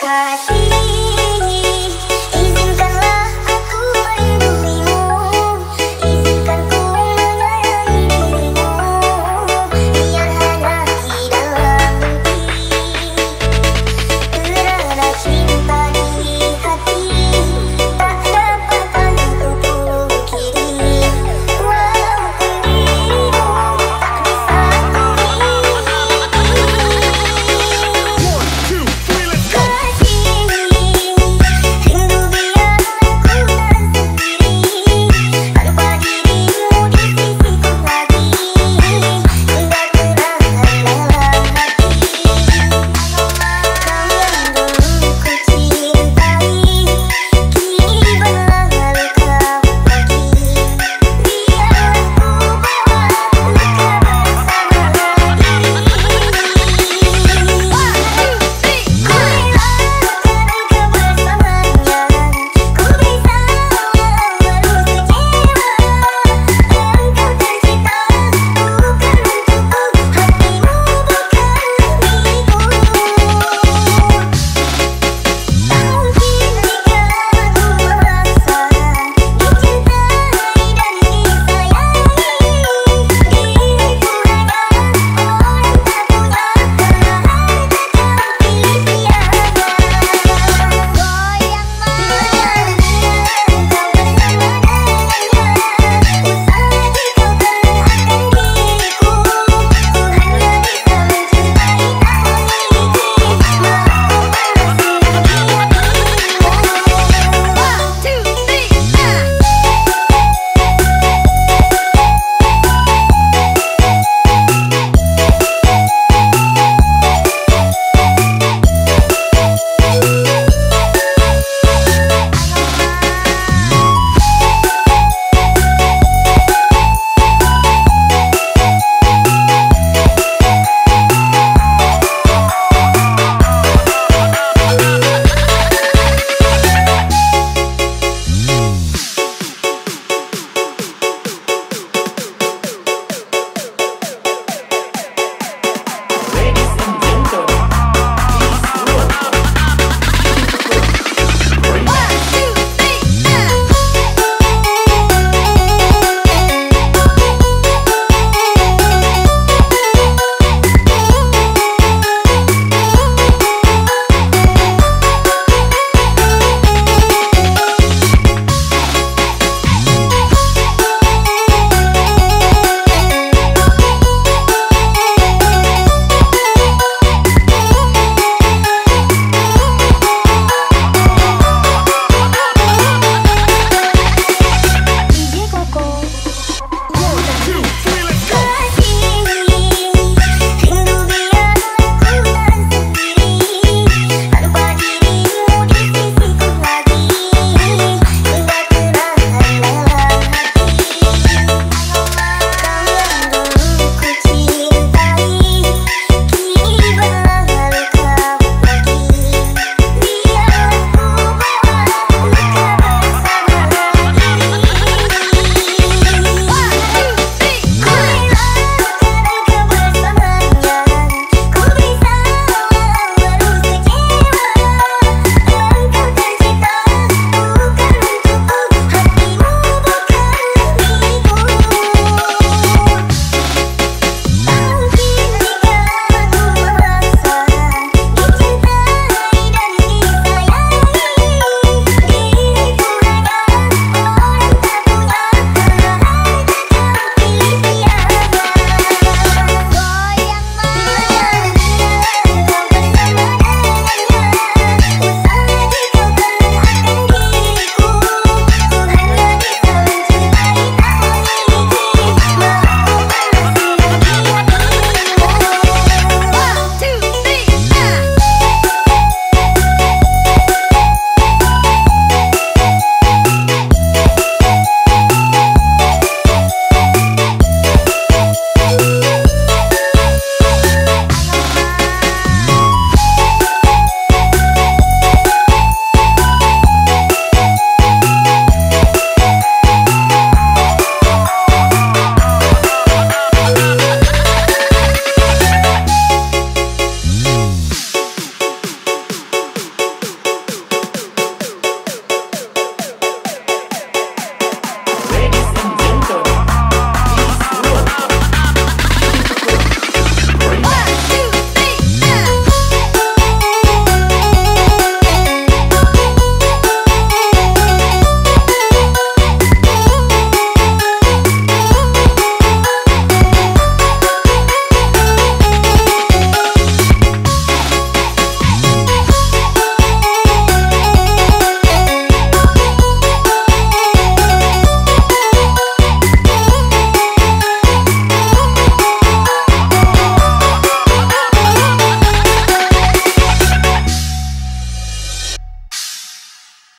Cause he